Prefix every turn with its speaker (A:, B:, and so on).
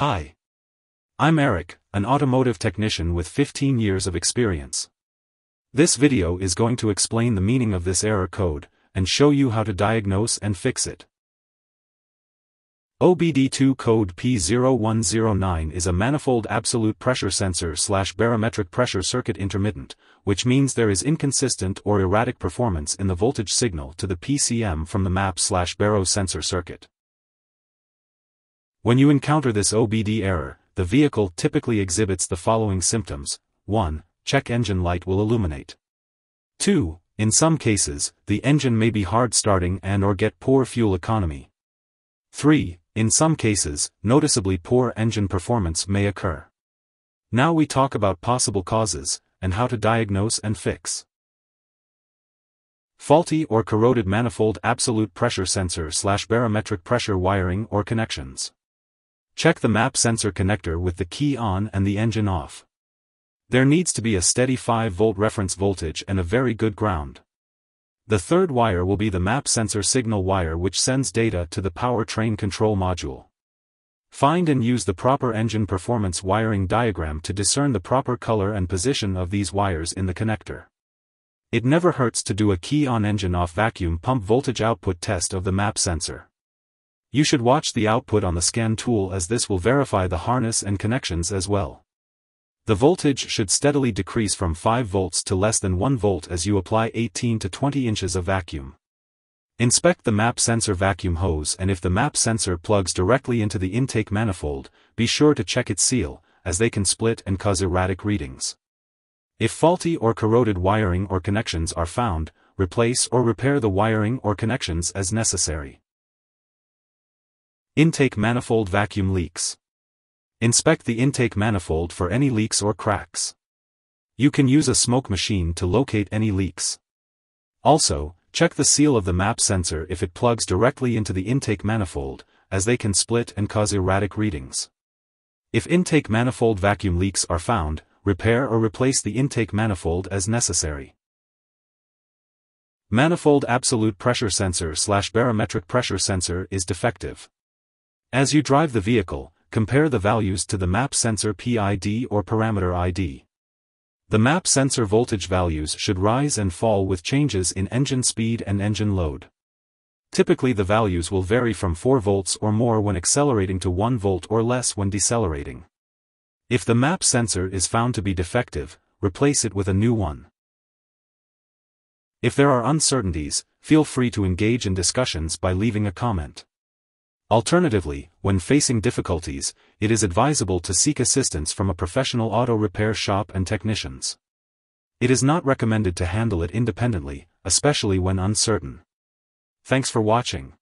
A: Hi. I'm Eric, an automotive technician with 15 years of experience. This video is going to explain the meaning of this error code, and show you how to diagnose and fix it. OBD2 code P0109 is a manifold absolute pressure sensor slash barometric pressure circuit intermittent, which means there is inconsistent or erratic performance in the voltage signal to the PCM from the map slash baro sensor circuit. When you encounter this OBD error, the vehicle typically exhibits the following symptoms. 1. Check engine light will illuminate. 2. In some cases, the engine may be hard starting and or get poor fuel economy. 3. In some cases, noticeably poor engine performance may occur. Now we talk about possible causes, and how to diagnose and fix. Faulty or corroded manifold absolute pressure sensor slash barometric pressure wiring or connections. Check the map sensor connector with the key on and the engine off. There needs to be a steady 5 volt reference voltage and a very good ground. The third wire will be the map sensor signal wire which sends data to the powertrain control module. Find and use the proper engine performance wiring diagram to discern the proper color and position of these wires in the connector. It never hurts to do a key on engine off vacuum pump voltage output test of the map sensor. You should watch the output on the scan tool as this will verify the harness and connections as well. The voltage should steadily decrease from 5 volts to less than 1 volt as you apply 18 to 20 inches of vacuum. Inspect the map sensor vacuum hose and if the map sensor plugs directly into the intake manifold, be sure to check its seal, as they can split and cause erratic readings. If faulty or corroded wiring or connections are found, replace or repair the wiring or connections as necessary. Intake manifold vacuum leaks. Inspect the intake manifold for any leaks or cracks. You can use a smoke machine to locate any leaks. Also, check the seal of the map sensor if it plugs directly into the intake manifold, as they can split and cause erratic readings. If intake manifold vacuum leaks are found, repair or replace the intake manifold as necessary. Manifold absolute pressure sensor slash barometric pressure sensor is defective. As you drive the vehicle, compare the values to the map sensor PID or parameter ID. The map sensor voltage values should rise and fall with changes in engine speed and engine load. Typically the values will vary from 4 volts or more when accelerating to 1 volt or less when decelerating. If the map sensor is found to be defective, replace it with a new one. If there are uncertainties, feel free to engage in discussions by leaving a comment. Alternatively, when facing difficulties, it is advisable to seek assistance from a professional auto repair shop and technicians. It is not recommended to handle it independently, especially when uncertain. Thanks for watching.